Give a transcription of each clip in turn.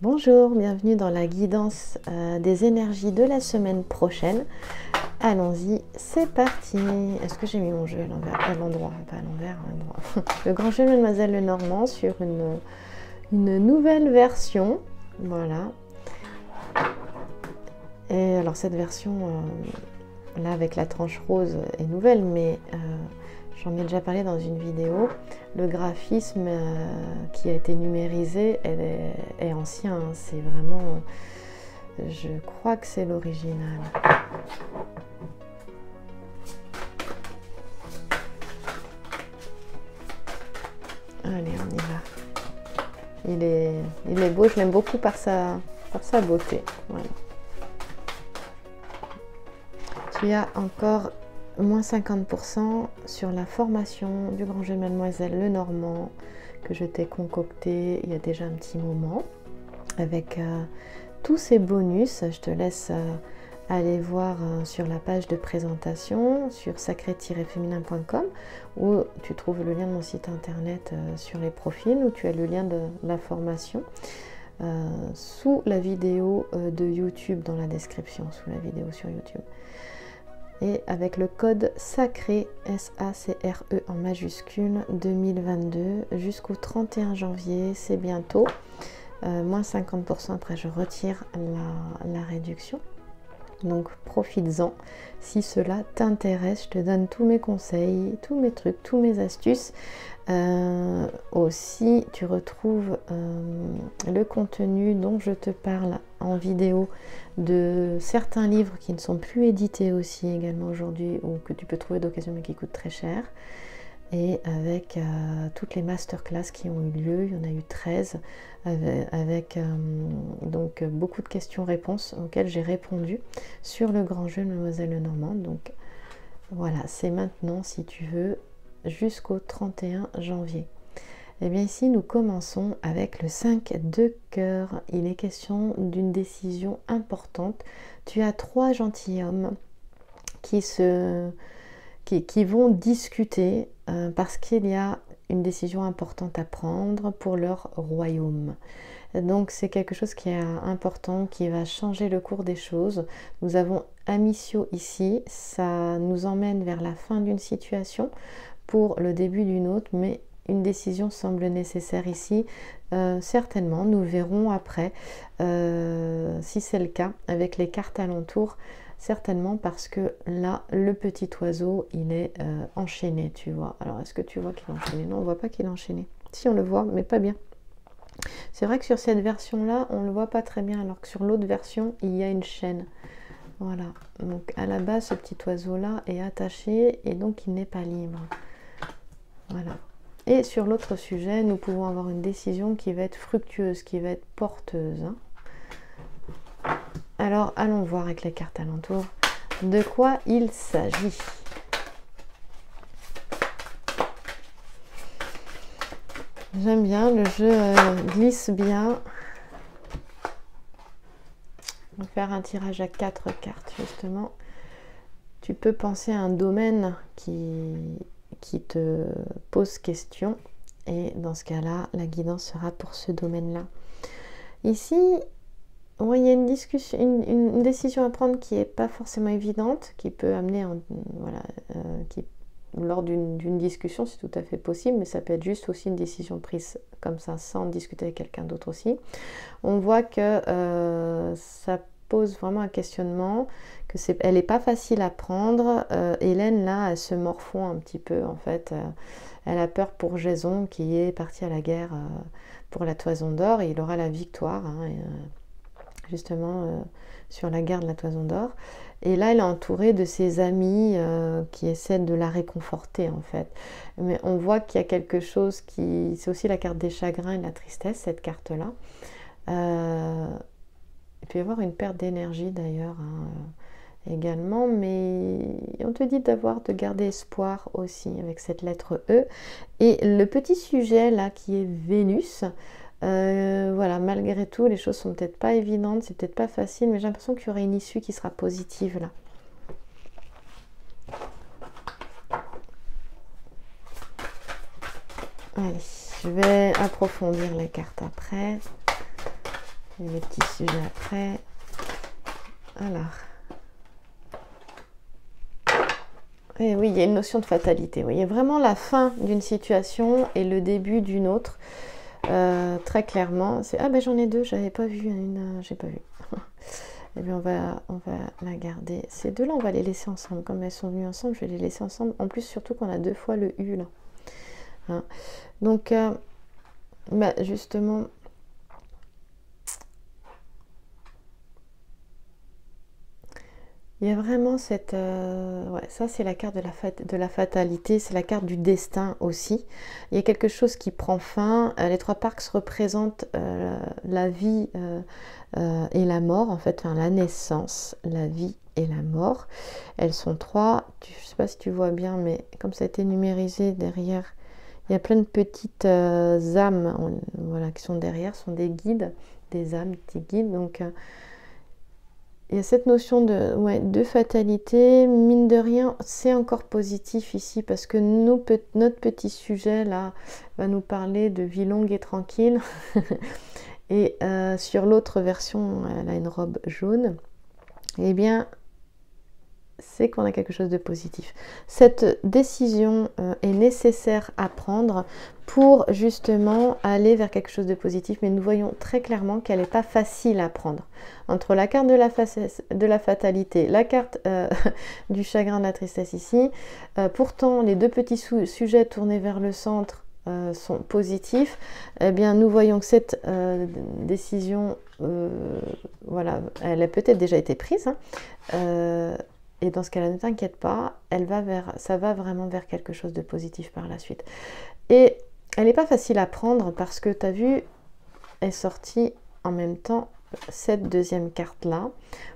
Bonjour, bienvenue dans la guidance euh, des énergies de la semaine prochaine. Allons-y, c'est parti. Est-ce que j'ai mis mon jeu à l'envers? À l'endroit, pas à l'envers, à l'endroit. Le grand jeu Mademoiselle Lenormand sur une, une nouvelle version. Voilà. Et alors cette version, euh, là avec la tranche rose, est nouvelle, mais euh, j'en ai déjà parlé dans une vidéo. Le graphisme euh, qui a été numérisé est, ancien. Hein. C'est vraiment, je crois que c'est l'original. Allez, on y va. Il est, il est beau, je l'aime beaucoup par sa, par sa beauté. Tu as encore moins 50% sur la formation du grand jeu Mademoiselle Lenormand que je t'ai concocté il y a déjà un petit moment avec euh, tous ces bonus. Je te laisse euh, aller voir euh, sur la page de présentation sur sacré-féminin.com où tu trouves le lien de mon site internet sur les profils où tu as le lien de la formation. sous la vidéo de YouTube dans la description, sous la vidéo sur YouTube et avec le code sacré S-A-C-R-E en majuscule 2022 jusqu'au 31 janvier, c'est bientôt. Euh, moins 50% après je retire la, réduction. Donc profites-en si cela t'intéresse. Je te donne tous mes conseils, tous mes trucs, tous mes astuces. Euh, aussi, tu retrouves euh, le contenu dont je te parle en vidéo de certains livres qui ne sont plus édités aussi également aujourd'hui ou que tu peux trouver d'occasion mais qui coûtent très cher. Et avec euh, toutes les masterclass qui ont eu lieu, il y en a eu 13, avec, donc beaucoup de questions-réponses auxquelles j'ai répondu sur le grand jeu de Mademoiselle Lenormand. Donc voilà, c'est maintenant si tu veux jusqu'au 31 janvier. Et eh bien ici, nous commençons avec le 5 de cœur. Il est question d'une décision importante. Tu as trois gentilshommes qui, se, qui, vont discuter euh, parce qu'il y a une décision importante à prendre pour leur royaume. Donc c'est quelque chose qui est important, qui va changer le cours des choses. Nous avons Amicio ici, ça nous emmène vers la fin d'une situation pour le début d'une autre, mais une décision semble nécessaire ici. Euh, certainement, nous verrons après euh, si c'est le cas avec les cartes alentour. Certainement parce que là, le petit oiseau, il est euh, enchaîné, tu vois. Alors, est-ce que tu vois qu'il est enchaîné? Non, on voit pas qu'il est enchaîné. Si, on le voit, mais pas bien. C'est vrai que sur cette version-là, on ne le voit pas très bien, alors que sur l'autre version, il y a une chaîne. Voilà. Donc, à la base, ce petit oiseau-là est attaché et donc il n'est pas libre. Voilà. Et sur l'autre sujet, nous pouvons avoir une décision qui va être fructueuse, qui va être porteuse. Hein. Alors, allons voir avec les cartes alentour de quoi il s'agit. J'aime bien, le jeu euh, glisse bien. On va faire un tirage à quatre cartes, justement. Tu peux penser à un domaine qui qui te pose question. Et dans ce cas-là, la guidance sera pour ce domaine-là. Ici, il y a une, discussion, une, décision à prendre qui n'est pas forcément évidente, qui peut amener, euh, lors d'une discussion, c'est tout à fait possible, mais ça peut être juste aussi une décision prise comme ça, sans discuter avec quelqu'un d'autre aussi. On voit que euh, ça pose vraiment un questionnement, que c'est, elle n'est pas facile à prendre. Euh, Hélène là, elle se morfond un petit peu en fait. Elle a peur pour Jason qui est parti à la guerre pour la Toison d'Or et il aura la victoire hein, justement sur la guerre de la Toison d'Or. Et là, elle est entourée de ses amis qui essaient de la réconforter en fait. Mais on voit qu'il y a quelque chose qui, c'est aussi la carte des chagrins et de la tristesse cette carte là. Il peut y avoir une perte d'énergie d'ailleurs hein, euh, également, mais on te dit d'avoir, de garder espoir aussi avec cette lettre E. Et le petit sujet là qui est Vénus, euh, voilà, malgré tout, les choses sont peut-être pas évidentes, c'est peut-être pas facile, mais j'ai l'impression qu'il y aurait une issue qui sera positive là. Allez, je vais approfondir les cartes après. Les petits sujets après. Alors. Et oui, il y a une notion de fatalité. Oui. Il y a vraiment la fin d'une situation et le début d'une autre. Euh, très clairement, c'est ah ben j'en ai deux, j'avais pas vu une, j'ai pas vu. Et eh bien on va, on va la garder. Ces deux-là, on va les laisser ensemble. Comme elles sont venues ensemble, je vais les laisser ensemble. En plus, surtout qu'on a deux fois le U là. Hein. Donc, euh, bah, justement, Il y a vraiment cette... Euh, ouais, ça c'est la carte de la, de la fatalité, c'est la carte du destin aussi. Il y a quelque chose qui prend fin. Euh, les trois parcs représentent euh, la vie et la mort, en fait, enfin, la naissance, la vie et la mort. Elles sont trois. Je ne sais pas si tu vois bien, mais comme ça a été numérisé derrière, il y a plein de petites âmes voilà, qui sont derrière, sont des guides, des âmes, des guides. Donc il y a cette notion de, de fatalité. Mine de rien, c'est encore positif ici parce que notre petit sujet là va nous parler de vie longue et tranquille. et euh, sur l'autre version, elle a une robe jaune. Eh bien, c'est qu'on a quelque chose de positif. Cette décision euh, est nécessaire à prendre pour justement aller vers quelque chose de positif, mais nous voyons très clairement qu'elle n'est pas facile à prendre. Entre la carte de la, fatalité, la carte euh, du chagrin, de la tristesse ici, euh, pourtant les deux petits sujets tournés vers le centre sont positifs, eh bien nous voyons que cette décision, voilà, elle a peut-être déjà été prise. Hein, et dans ce cas-là, ne t'inquiète pas, elle va vers, ça va vraiment vers quelque chose de positif par la suite. Et elle n'est pas facile à prendre parce que tu as vu, est sortie en même temps cette deuxième carte-là,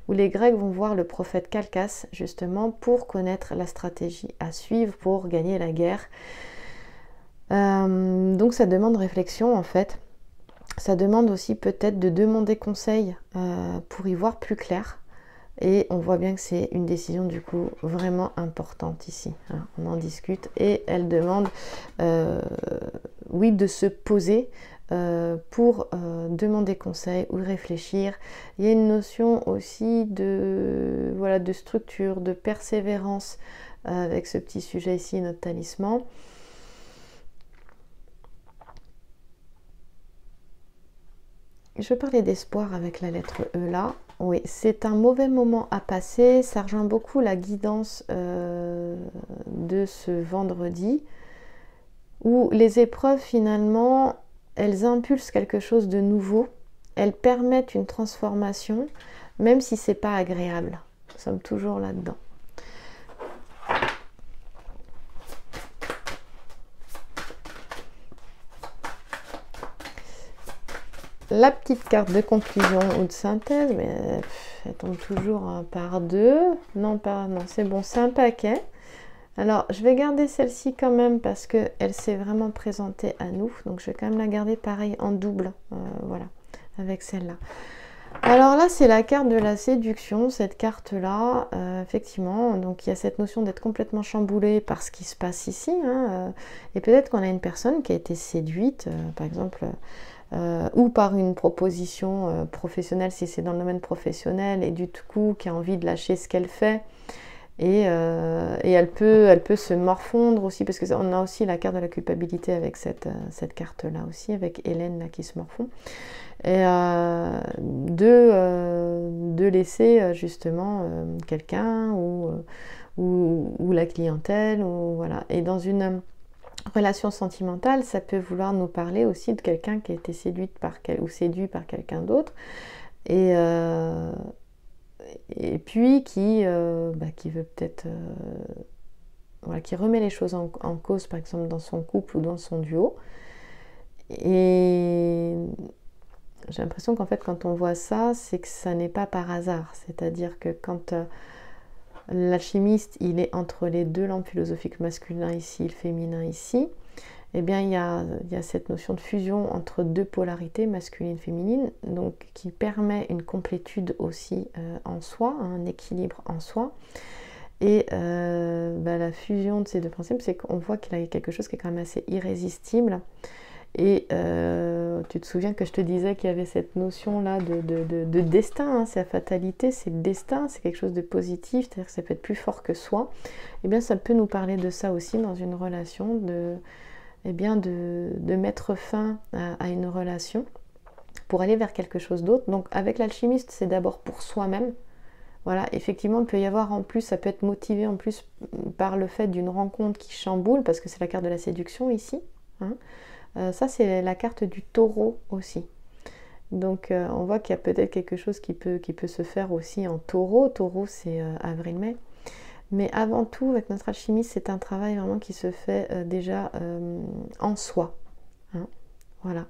où les Grecs vont voir le prophète Calcas justement pour connaître la stratégie à suivre pour gagner la guerre. Euh, donc ça demande réflexion en fait. Ça demande aussi peut-être de demander conseil euh, pour y voir plus clair. Et on voit bien que c'est une décision du coup vraiment importante ici. Hein. On en discute et elle demande, euh, oui, de se poser euh, pour euh, demander conseil ou réfléchir. Il y a une notion aussi de, voilà, de structure, de persévérance avec ce petit sujet ici, notre talisman. Je parler d'espoir avec la lettre E là. Oui, c'est un mauvais moment à passer. Ça rejoint beaucoup la guidance euh, de ce vendredi où les épreuves finalement, elles impulsent quelque chose de nouveau. Elles permettent une transformation, même si c'est pas agréable. Nous sommes toujours là-dedans. La petite carte de conclusion ou de synthèse, mais elle tombe toujours par deux. Non, pas, non, c'est bon, c'est un paquet. Alors, je vais garder celle-ci quand même parce qu'elle s'est vraiment présentée à nous. Donc, je vais quand même la garder pareil en double. Euh, voilà, avec celle-là. Alors là, c'est la carte de la séduction, cette carte-là, euh, effectivement. Donc il y a cette notion d'être complètement chamboulé par ce qui se passe ici. Hein, euh, et peut-être qu'on a une personne qui a été séduite, par exemple, euh, ou par une proposition euh, professionnelle si c'est dans le domaine professionnel et du coup qui a envie de lâcher ce qu'elle fait. Et, euh, elle, peut, elle peut se morfondre aussi parce qu'on a aussi la carte de la culpabilité avec cette, cette carte là aussi avec Hélène là, qui se morfond. Et de, de laisser justement quelqu'un ou, ou, ou, la clientèle ou voilà. Et dans une relation sentimentale, ça peut vouloir nous parler aussi de quelqu'un qui a été séduite par ou séduit par quelqu'un d'autre. Et, euh, puis qui, euh, bah, qui veut peut-être. Euh, qui remet les choses en, cause, par exemple, dans son couple ou dans son duo. Et j'ai l'impression qu'en fait, quand on voit ça, c'est que ça n'est pas par hasard. C'est-à-dire que quand l'alchimiste, il est entre les deux lampes philosophiques masculin ici, le féminin ici, eh bien, il y, a, cette notion de fusion entre deux polarités, masculine et féminine, donc qui permet une complétude aussi euh, en soi, un équilibre en soi. Et euh, bah, la fusion de ces deux principes, c'est qu'on voit qu'il y a quelque chose qui est quand même assez irrésistible Et euh, tu te souviens que je te disais qu'il y avait cette notion-là de, destin, hein, c'est la fatalité, c'est le destin, c'est quelque chose de positif, c'est-à-dire que ça peut être plus fort que soi. Et eh bien, ça peut nous parler de ça aussi dans une relation, de, eh bien, de, mettre fin à, une relation pour aller vers quelque chose d'autre. Donc, avec l'alchimiste, c'est d'abord pour soi-même. Voilà, effectivement, il peut y avoir en plus, ça peut être motivé en plus par le fait d'une rencontre qui chamboule, parce que c'est la carte de la séduction ici. Hein. Euh, ça, c'est la carte du taureau aussi. Donc, euh, on voit qu'il y a peut-être quelque chose qui peut, qui peut se faire aussi en taureau. Taureau, c'est euh, avril-mai. Mais avant tout, avec notre alchimie, c'est un travail vraiment qui se fait déjà en soi. Hein. voilà.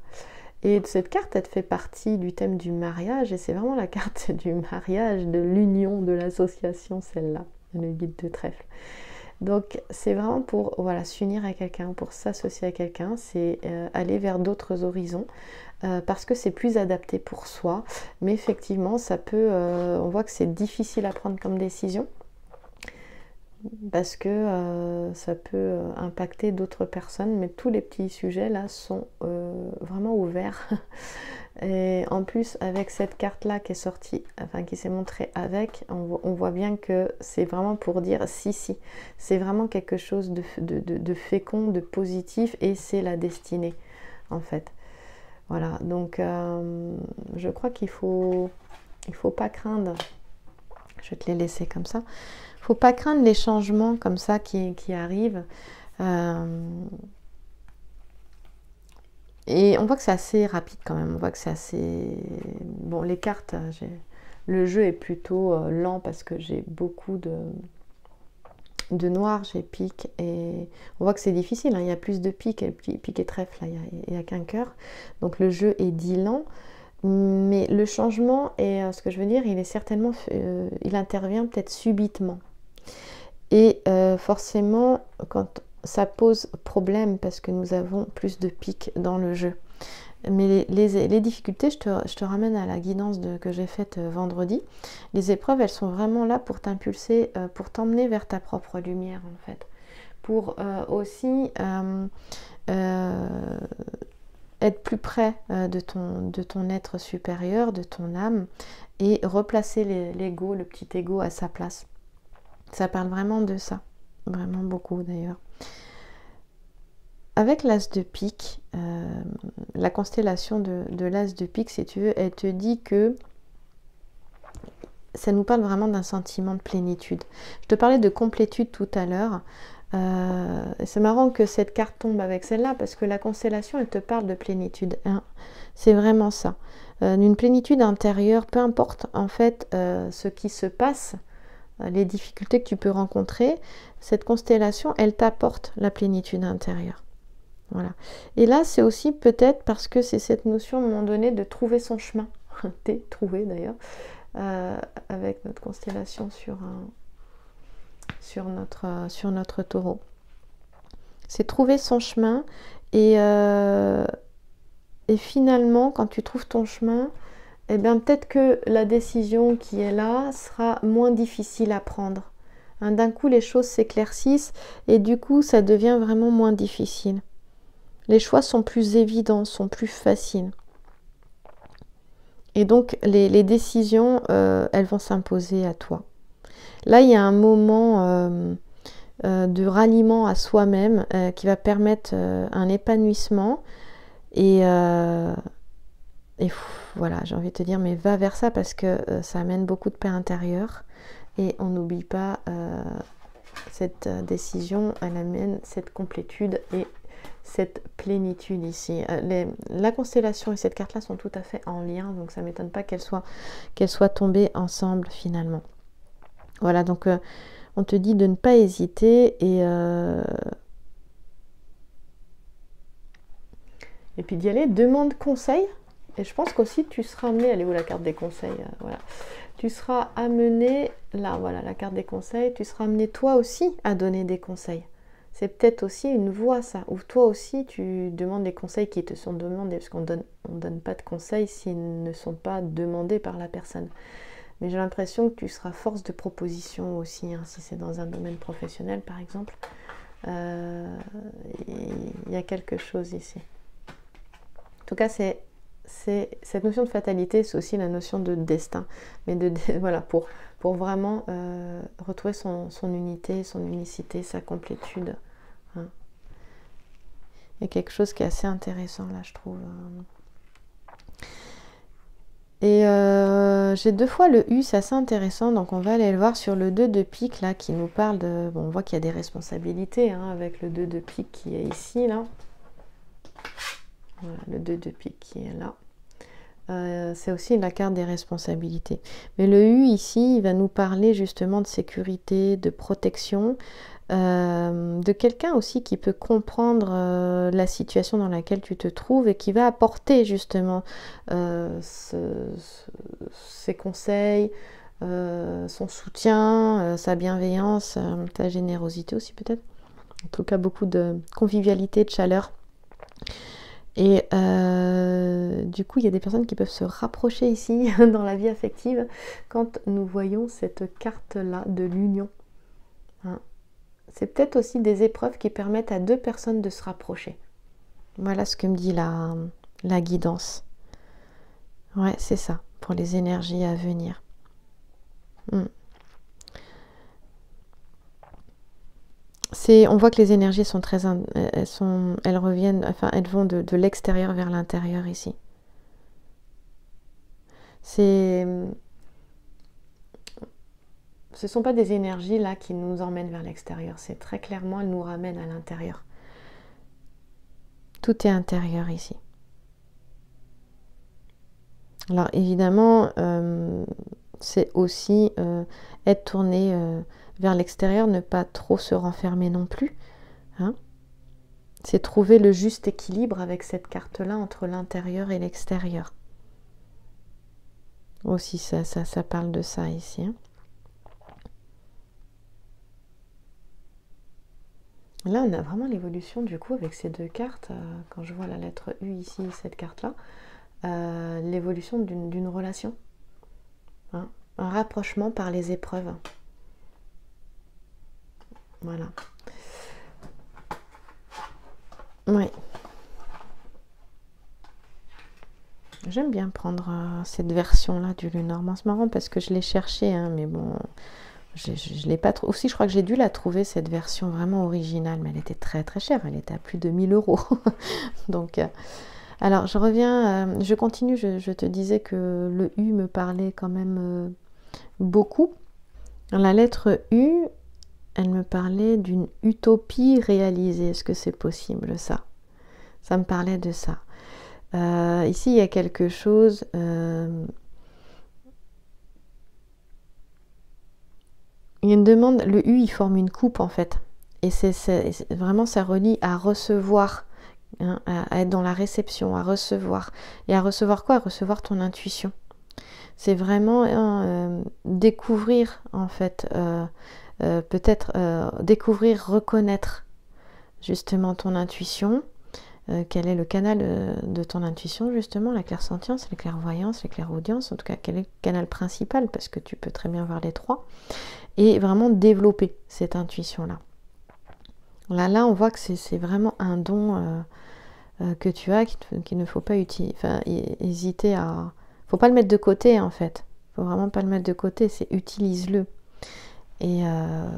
Et cette carte, elle fait partie du thème du mariage, et c'est vraiment la carte du mariage, de l'union, de l'association, celle-là, le guide de trèfle. Donc c'est vraiment pour voilà, s'unir à quelqu'un, pour s'associer à quelqu'un, c'est euh, aller vers d'autres horizons euh, parce que c'est plus adapté pour soi. Mais effectivement, ça peut, euh, on voit que c'est difficile à prendre comme décision parce que ça peut impacter d'autres personnes, mais tous les petits sujets là sont vraiment ouverts Et en plus, avec cette carte-là qui est sortie, enfin qui s'est montrée avec, on voit, bien que c'est vraiment pour dire si, si. C'est vraiment quelque chose de, fécond, de positif, et c'est la destinée, en fait. Voilà, donc euh, je crois qu'il faut, il faut pas craindre, je vais te les laisser comme ça, il faut pas craindre les changements comme ça qui, arrivent. Euh, et on voit que c'est assez rapide quand même. On voit que c'est assez. Bon, les cartes, le jeu est plutôt euh, lent parce que j'ai beaucoup de, de noir, j'ai pique et on voit que c'est difficile. Hein. Il y a plus de pique, pique et trèfle, il n'y a, qu'un cœur. Donc le jeu est dit lent. Mais le changement, et euh, ce que je veux dire, il est certainement. Euh, il intervient peut-être subitement. Et forcément, quand ça pose problème parce que nous avons plus de pics dans le jeu. Mais les, difficultés, je te, ramène à la guidance que j'ai faite euh, vendredi. Les épreuves, elles sont vraiment là pour t'impulser, euh, pour t'emmener vers ta propre lumière en fait. Pour euh, aussi être plus près de, ton, de ton être supérieur, de ton âme, et replacer l'ego, le petit ego à sa place. Ça parle vraiment de ça, vraiment beaucoup d'ailleurs. Avec l'as de pique, euh, la constellation de, l'as de pique, si tu veux, elle te dit que ça nous parle vraiment d'un sentiment de plénitude. Je te parlais de complétude tout à l'heure. Euh, c'est marrant que cette carte tombe avec celle-là parce que la constellation, elle te parle de plénitude. C'est vraiment ça. Euh, une plénitude intérieure, peu importe en fait ce qui se passe, les difficultés que tu peux rencontrer, cette constellation, elle t'apporte la plénitude intérieure. Voilà. Et là, c'est aussi peut-être parce que c'est cette notion à un moment donné de trouver son chemin. T'es trouvé d'ailleurs, euh, avec notre constellation sur, notre, taureau. C'est trouver son chemin et, euh, et finalement, quand tu trouves ton chemin, eh bien peut-être que la décision qui est là sera moins difficile à prendre. Hein, d'un coup, les choses s'éclaircissent et du coup, ça devient vraiment moins difficile. Les choix sont plus évidents, sont plus faciles. Et donc les, décisions, euh, elles vont s'imposer à toi. Là, il y a un moment euh, euh, de ralliement à soi-même qui va permettre un épanouissement. Et, et voilà, j'ai envie de te dire, mais va vers ça parce que ça amène beaucoup de paix intérieure. Et on n'oublie pas cette décision, elle amène cette complétude et cette plénitude ici. Euh, la constellation et cette carte-là sont tout à fait en lien, donc ça ne m'étonne pas qu'elles soient, soient tombées ensemble finalement. Voilà, donc euh, on te dit de ne pas hésiter et, euh, et puis d'y aller. Demande conseil. Et je pense qu'aussi tu seras amené, allez où la carte des conseils Voilà. Tu seras amené, là voilà la carte des conseils, tu seras amené toi aussi à donner des conseils c'est peut-être aussi une voie ça, où toi aussi tu demandes des conseils qui te sont demandés, parce qu'on donne, ne donne pas de conseils s'ils ne sont pas demandés par la personne. Mais j'ai l'impression que tu seras force de proposition aussi, hein, si c'est dans un domaine professionnel par exemple. Euh, il y a quelque chose ici. tout cas, c'est cette notion de fatalité, c'est aussi la notion de destin. Mais de, voilà, pour, pour vraiment euh, retrouver son, unité, son unicité, sa complétude. Hein. Il y a quelque chose qui est assez intéressant là, je trouve. Hein. Et euh, j'ai deux fois le U, c'est assez intéressant. Donc on va aller le voir sur le 2 de pique là qui nous parle de. Bon, on voit qu'il y a des responsabilités hein, avec le 2 de pique qui est ici là. Voilà, le 2 de pique qui est là. Euh, c'est aussi la carte des responsabilités. Mais le U ici, il va nous parler justement de sécurité, de protection, euh, de quelqu'un aussi qui peut comprendre euh, la situation dans laquelle tu te trouves et qui va apporter justement ses conseils, son soutien, sa bienveillance, sa générosité aussi peut-être. En tout cas, beaucoup de convivialité, de chaleur. Et euh, du coup, il y a des personnes qui peuvent se rapprocher ici dans la vie affective quand nous voyons cette carte-là de l'union. Hein. C'est peut-être aussi des épreuves qui permettent à deux personnes de se rapprocher. Voilà ce que me dit la, la guidance. Ouais, c'est ça, pour les énergies à venir. Hmm. On voit que les énergies sont très, elles, sont, elles reviennent, enfin, elles vont de, l'extérieur vers l'intérieur ici. C'est, ce sont pas des énergies là qui nous emmènent vers l'extérieur. C'est très clairement, elles nous ramènent à l'intérieur. Tout est intérieur ici. Alors évidemment, euh, c'est aussi euh, être tourné euh, vers l'extérieur, ne pas trop se renfermer non plus. Hein. C'est trouver le juste équilibre avec cette carte-là entre l'intérieur et l'extérieur. Aussi, ça, ça, ça, parle de ça ici. Hein. Là, on a vraiment l'évolution du coup avec ces deux cartes. Euh, quand je vois la lettre U ici, cette carte-là, euh, l'évolution d'une relation. Hein. Un rapprochement par les épreuves. Voilà. Oui. J'aime bien prendre euh, cette version-là du Lenormand. C'est marrant parce que je l'ai cherché, hein, mais bon, je, je, l'ai pas trouvé. Aussi, je crois que j'ai dû la trouver, cette version vraiment originale, mais elle était très très chère. Elle était à plus de 1000 euros. Donc, euh, alors, je reviens, euh, je continue. Je, te disais que le U me parlait quand même beaucoup. La lettre U, elle me parlait d'une utopie réalisée. Est-ce que c'est possible ça? Ça me parlait de ça. Euh, ici, il y a quelque chose. Euh, il y a une demande. Le U, il forme une coupe en fait. Et c'est vraiment, ça relie à recevoir, hein, à, être dans la réception, à recevoir. Et à recevoir quoi? À recevoir ton intuition. C'est vraiment hein, euh, découvrir en fait euh, peut-être euh, découvrir, reconnaître justement ton intuition, euh, quel est le canal de ton intuition justement, la clairsentience, la clairvoyance, la clairaudience, en tout cas quel est le canal principal, parce que tu peux très bien voir les trois, et vraiment développer cette intuition-là. Là, là, on voit que c'est vraiment un don que tu as, qu'il ne faut pas hésiter à... faut pas le mettre de côté en fait. faut vraiment pas le mettre de côté, c'est utilise-le. Et euh,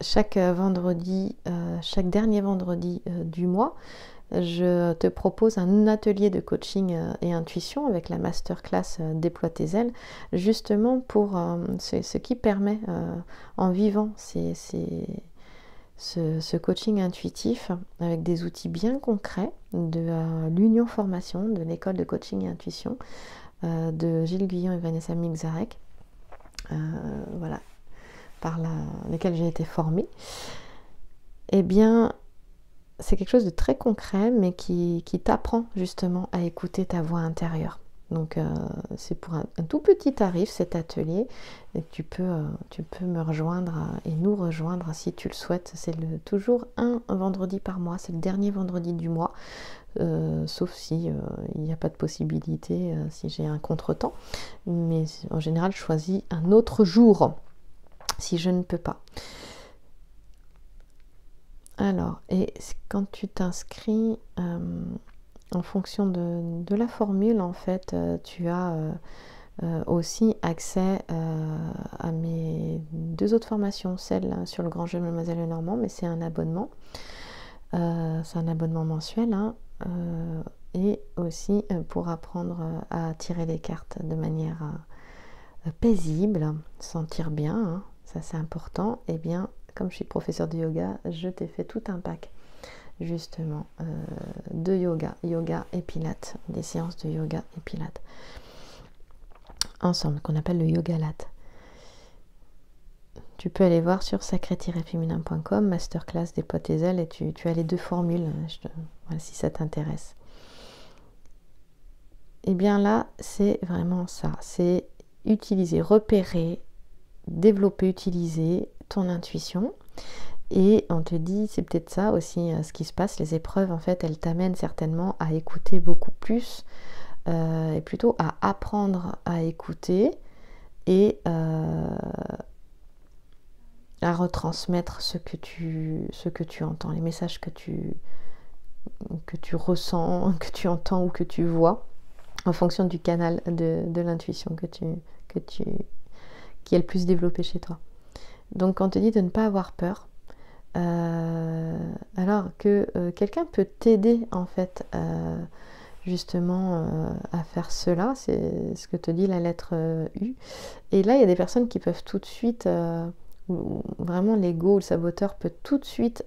chaque vendredi, euh, chaque dernier vendredi euh, du mois, je te propose un atelier de coaching et intuition avec la masterclass Déploie tes ailes, justement pour ce, qui permet en vivant ce, coaching intuitif avec des outils bien concrets de l'Union Formation, de l'école de coaching et intuition de Gilles Guyon et Vanessa Mixarek. voilà, par lesquels j'ai été formée, eh bien, c'est quelque chose de très concret, mais qui, t'apprend justement à écouter ta voix intérieure. Donc euh, c'est pour un, tout petit tarif cet atelier. Tu, peux, euh, tu peux me rejoindre et nous rejoindre si tu le souhaites. C'est toujours un vendredi par mois, c'est le dernier vendredi du mois. Euh, sauf si il n'y a pas de possibilité, si j'ai un contretemps. Mais en général, je choisis un autre jour si je ne peux pas. Alors, et quand tu t'inscris, euh, en fonction de, la formule, en fait, tu as aussi accès à mes deux autres formations, celle sur le grand jeu Mademoiselle Normand, mais c'est un abonnement. c'est un abonnement mensuel. Hein, et aussi pour apprendre à tirer les cartes de manière paisible, sentir bien, hein, ça c'est important, et eh bien comme je suis professeur de yoga, je t'ai fait tout un pack justement euh, de yoga, yoga et pilates, des séances de yoga et pilates ensemble, qu'on appelle le yoga lat. Tu peux aller voir sur sacré-féminin.com, masterclass des potes et ailes, et tu, as les deux formules, si ça t'intéresse. Et eh bien là, c'est vraiment ça, c'est utiliser, repérer, développer, utiliser ton intuition. Et on te dit, c'est peut-être ça aussi euh, ce qui se passe, les épreuves, en fait, elles t'amènent certainement à écouter beaucoup plus, euh, et plutôt à apprendre à écouter et euh, à retransmettre ce que, tu, ce que tu entends, les messages que tu, que tu ressens, que tu entends ou que tu vois, en fonction du canal de, de l'intuition que tu, que tu, qui est le plus développé chez toi. Donc on te dit de ne pas avoir peur. Euh, alors que euh, quelqu'un peut t'aider en fait euh, justement à faire cela, c'est ce que te dit la lettre U. Et là, il y a des personnes qui peuvent tout de suite, vraiment l'ego ou le saboteur peut tout de suite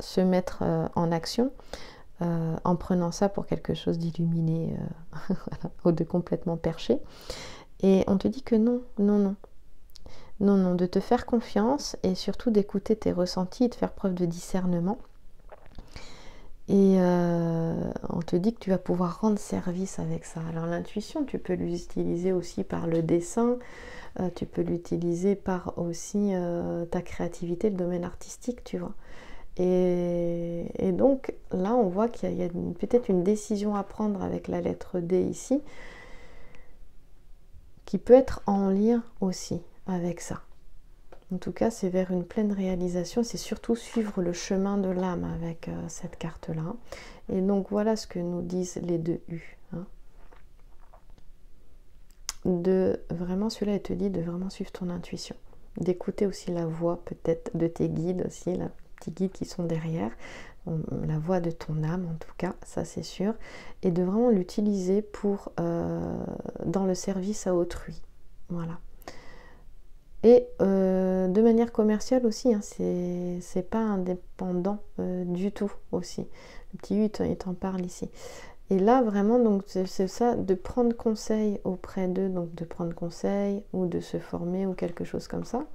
se mettre en action en prenant ça pour quelque chose d'illuminé ou de complètement perché. Et on te dit que non, non, non. Non, non, de te faire confiance et surtout d'écouter tes ressentis et de faire preuve de discernement. Et euh, on te dit que tu vas pouvoir rendre service avec ça. Alors l'intuition, tu peux l'utiliser aussi par le dessin, euh, tu peux l'utiliser par aussi euh, ta créativité, le domaine artistique, tu vois. Et, donc là, on voit qu'il y a, peut-être une décision à prendre avec la lettre D ici, qui peut être en lien aussi avec ça. En tout cas, c'est vers une pleine réalisation, c'est surtout suivre le chemin de l'âme avec euh, cette carte-là. Et donc voilà ce que nous disent les deux U. Hein. De vraiment, celui-là, il te dit de vraiment suivre ton intuition. D'écouter aussi la voix peut-être de tes guides aussi, les petits guides qui sont derrière, la voix de ton âme en tout cas, ça c'est sûr, et de vraiment l'utiliser pour euh, dans le service à autrui. Voilà. Et euh, de manière commerciale aussi, hein, c'est pas indépendant euh, du tout aussi. Le petit U, il t'en parle ici. Et là, vraiment, donc c'est ça, de prendre conseil auprès d'eux, donc de prendre conseil ou de se former ou quelque chose comme ça.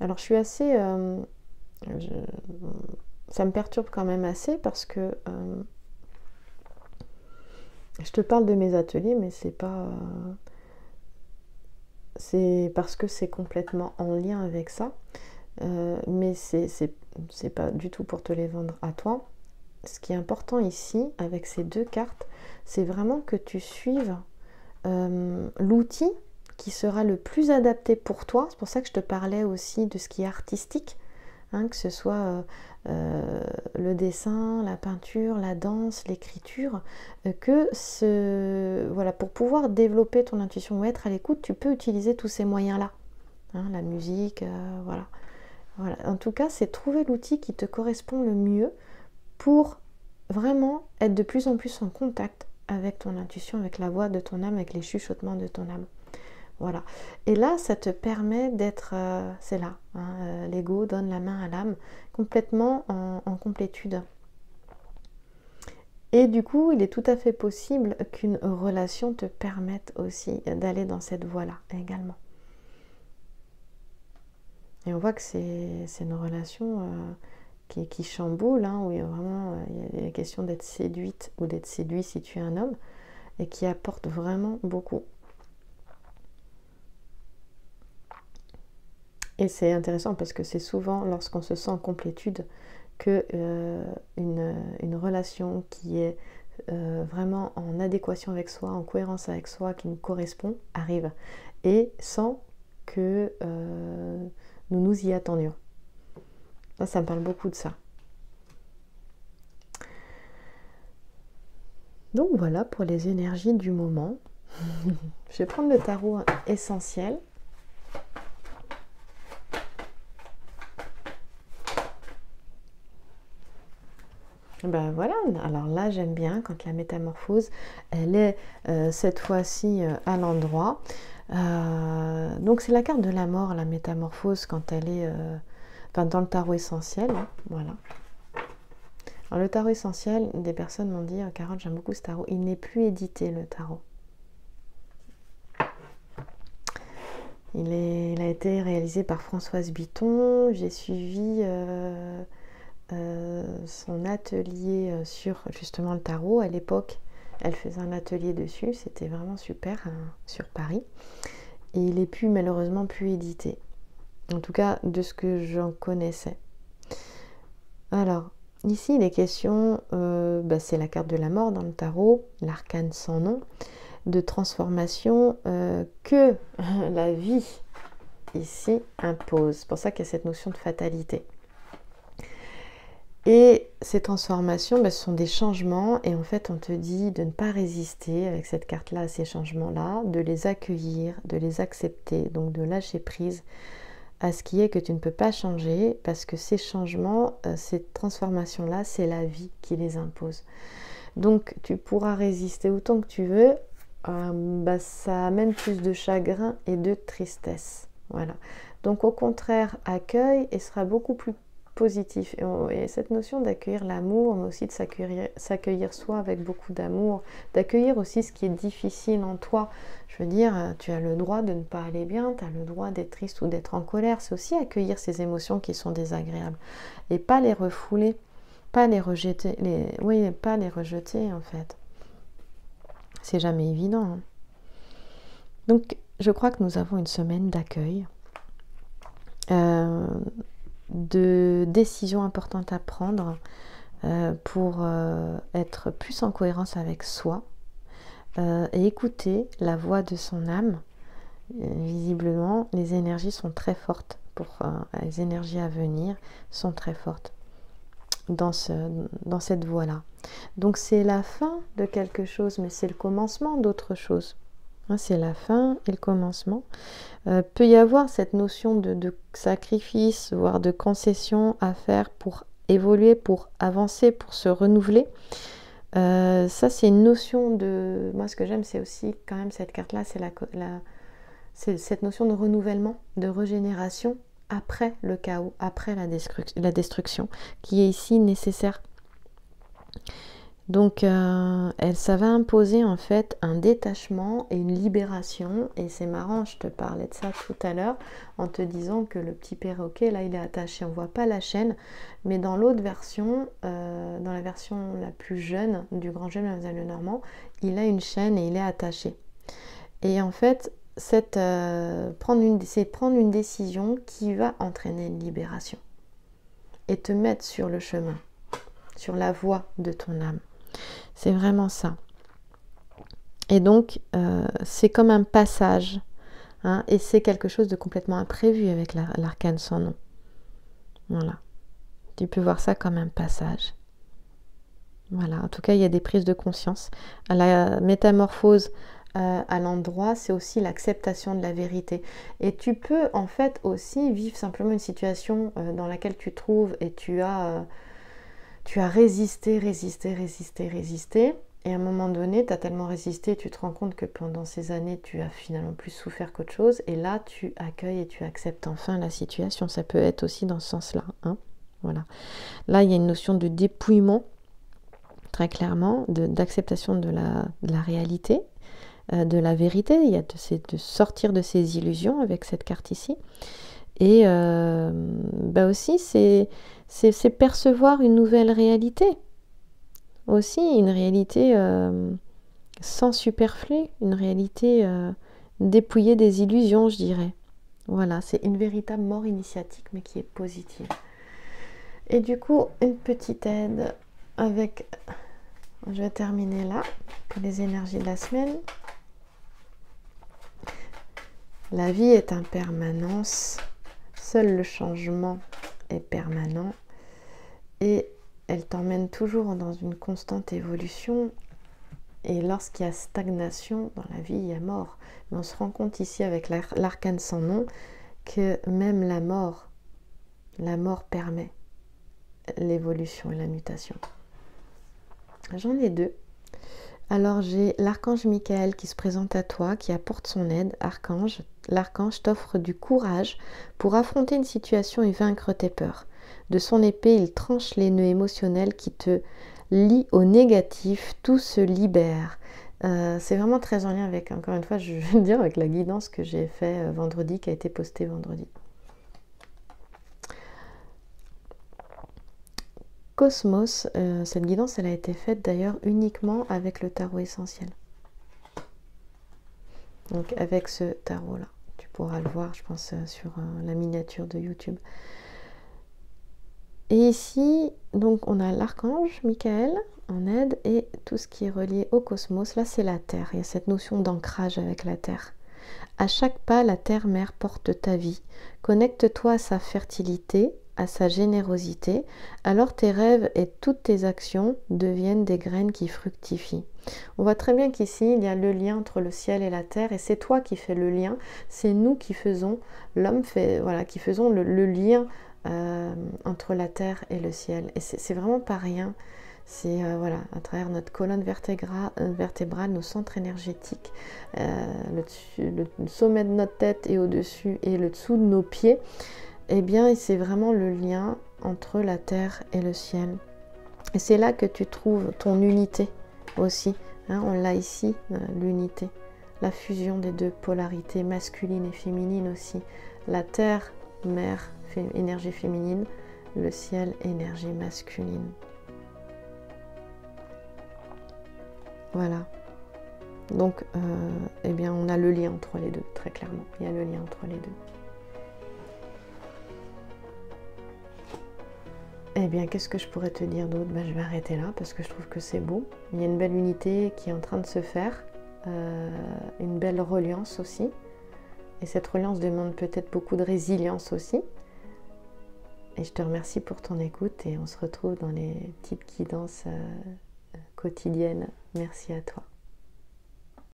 Alors, je suis assez. Euh, ça me perturbe quand même assez parce que je te parle de mes ateliers, mais c'est pas c'est parce que c'est complètement en lien avec ça. Euh, mais c'est pas du tout pour te les vendre à toi. Ce qui est important ici, avec ces deux cartes, c'est vraiment que tu suives euh, l'outil qui sera le plus adapté pour toi. C'est pour ça que je te parlais aussi de ce qui est artistique, hein, que ce soit euh, euh, le dessin, la peinture, la danse, l'écriture, euh, que ce, voilà, pour pouvoir développer ton intuition ou être à l'écoute, tu peux utiliser tous ces moyens-là. Hein, la musique, voilà. En tout cas, c'est trouver l'outil qui te correspond le mieux pour vraiment être de plus en plus en contact avec ton intuition, avec la voix de ton âme, avec les chuchotements de ton âme. Voilà. Et là, ça te permet d'être, euh, c'est là, hein, euh, l'ego donne la main à l'âme, complètement en, complétude. Et du coup, il est tout à fait possible qu'une relation te permette aussi d'aller dans cette voie-là également. Et on voit que c'est une relation euh, qui, chamboule, hein, où il y a vraiment il y a question d'être séduite ou d'être séduit si tu es un homme, et qui apporte vraiment beaucoup. Et c'est intéressant parce que c'est souvent lorsqu'on se sent en complétude que euh, une, relation qui est euh, vraiment en adéquation avec soi, en cohérence avec soi, qui nous correspond, arrive. Et sans que euh, nous nous y attendions. Ça me parle beaucoup de ça. Donc voilà pour les énergies du moment. Je vais prendre le tarot essentiel. Ben voilà, alors là j'aime bien quand la métamorphose, elle est euh, cette fois-ci euh, à l'endroit. Euh, donc c'est la carte de la mort, la métamorphose, quand elle est dans le tarot essentiel. Hein, voilà. Alors le tarot essentiel, des personnes m'ont dit, Carole, j'aime beaucoup ce tarot, il n'est plus édité le tarot. Il, a été réalisé par Françoise Biton. J'ai suivi euh, euh, son atelier euh, sur justement le tarot. À l'époque, elle faisait un atelier dessus. C'était vraiment super hein, sur Paris. Et il n'est plus malheureusement plus édité. En tout cas, de ce que j'en connaissais. Alors, ici, les questions, bah, c'est la carte de la mort dans le tarot, l'arcane sans nom de transformation euh, que la vie ici impose. C'est pour ça qu'il y a cette notion de fatalité. Et ces transformations, ben, ce sont des changements et en fait on te dit de ne pas résister avec cette carte-là à ces changements-là, de les accueillir, de les accepter, donc de lâcher prise à ce qui est que tu ne peux pas changer parce que ces changements, euh, ces transformations-là, c'est la vie qui les impose. Donc tu pourras résister autant que tu veux euh, bah, ça amène plus de chagrin et de tristesse. Voilà. Donc au contraire, accueille et sera beaucoup plus positif. Et, cette notion d'accueillir l'amour, mais aussi de s'accueillir soi avec beaucoup d'amour, d'accueillir aussi ce qui est difficile en toi. Je veux dire, euh, tu as le droit de ne pas aller bien, tu as le droit d'être triste ou d'être en colère. C'est aussi accueillir ces émotions qui sont désagréables et pas les refouler, pas les rejeter, oui, pas les rejeter en fait. C'est jamais évident. Hein. Donc, je crois que nous avons une semaine d'accueil, euh, de décisions importantes à prendre euh, pour euh, être plus en cohérence avec soi et écouter la voix de son âme. visiblement, les énergies sont très fortes pour les énergies à venir sont très fortes dans, dans cette voie-là. Donc c'est la fin de quelque chose, mais c'est le commencement d'autre chose. Hein, c'est la fin et le commencement. Euh, peut y avoir cette notion de, sacrifice, voire de concession à faire pour évoluer, pour avancer, pour se renouveler. Euh, ça, c'est une notion de... Moi, ce que j'aime, c'est aussi quand même cette carte-là, c'est la, cette notion de renouvellement, de régénération après le chaos, après la, la destruction, qui est ici nécessaire donc, euh, elle, ça va imposer en fait un détachement et une libération. Et c'est marrant, je te parlais de ça tout à l'heure en te disant que le petit perroquet, là, il est attaché. On voit pas la chaîne, mais dans l'autre version, euh, dans la version la plus jeune du Grand Jeune le Normand, il a une chaîne et il est attaché. Et en fait, c'est euh, une, prendre une décision qui va entraîner une libération et te mettre sur le chemin sur la voie de ton âme. C'est vraiment ça. Et donc, euh, c'est comme un passage. Hein, et c'est quelque chose de complètement imprévu avec l'arcane sans nom. Voilà. Tu peux voir ça comme un passage. Voilà. En tout cas, il y a des prises de conscience. La métamorphose euh, à l'endroit, c'est aussi l'acceptation de la vérité. Et tu peux en fait aussi vivre simplement une situation euh, dans laquelle tu trouves et tu as tu as résisté, résisté, résisté, résisté. Et à un moment donné, tu as tellement résisté, tu te rends compte que pendant ces années, tu as finalement plus souffert qu'autre chose. Et là, tu accueilles et tu acceptes enfin la situation. Ça peut être aussi dans ce sens-là. Hein voilà. Là, il y a une notion de dépouillement, très clairement, d'acceptation de, la, réalité, euh, de la vérité. Il y a de, de, sortir de ces illusions avec cette carte ici. Et euh, bah aussi, c'est percevoir une nouvelle réalité. Aussi, une réalité euh, sans superflu, une réalité euh, dépouillée des illusions, je dirais. Voilà, c'est une véritable mort initiatique, mais qui est positive. Et du coup, une petite aide avec... Je vais terminer là, les énergies de la semaine. La vie est impermanence, seul le changement est permanent et elle t'emmène toujours dans une constante évolution Et lorsqu'il y a stagnation dans la vie, il y a mort. Mais on se rend compte ici avec l'arcane sans nom que même la mort, la mort permet l'évolution et la mutation. J'en ai deux. Alors j'ai l'archange Michael qui se présente à toi, qui apporte son aide. Archange, l'archange t'offre du courage pour affronter une situation et vaincre tes peurs. De son épée, il tranche les nœuds émotionnels qui te lient au négatif, tout se libère. Euh, c'est vraiment très en lien avec, encore une fois, je veux dire, avec la guidance que j'ai fait euh, vendredi, qui a été postée vendredi. Cosmos, euh, cette guidance, elle a été faite d'ailleurs uniquement avec le tarot essentiel. Donc avec ce tarot-là. Tu pourras le voir, je pense, euh, sur euh, la miniature de YouTube. Et ici, donc on a l'archange Michael en aide et tout ce qui est relié au cosmos. Là, c'est la Terre. Il y a cette notion d'ancrage avec la Terre. À chaque pas, la Terre-Mère porte ta vie. Connecte-toi à sa fertilité, à sa générosité, alors tes rêves et toutes tes actions deviennent des graines qui fructifient. On voit très bien qu'ici, il y a le lien entre le ciel et la terre, et c'est toi qui fais le lien, c'est nous qui faisons, l'homme fait, voilà, qui faisons le, lien euh, entre la terre et le ciel. Et c'est vraiment pas rien. C'est euh, voilà, à travers notre colonne euh, vertébrale, nos centres énergétiques, le, le, sommet de notre tête et au-dessus et le dessous de nos pieds eh bien c'est vraiment le lien entre la terre et le ciel. Et c'est là que tu trouves ton unité aussi. Hein, on l'a ici, euh, l'unité. La fusion des deux polarités, masculine et féminine aussi. La terre, mère, énergie féminine, le ciel, énergie masculine. Voilà. Donc, euh, eh bien, on a le lien entre les deux, très clairement. Il y a le lien entre les deux. Eh bien, qu'est-ce que je pourrais te dire d'autre? Ben, Je vais arrêter là parce que je trouve que c'est beau. Il y a une belle unité qui est en train de se faire, euh, une belle reliance aussi. Et cette reliance demande peut-être beaucoup de résilience aussi. Et je te remercie pour ton écoute et on se retrouve dans les petites guidances euh, quotidiennes. Merci à toi.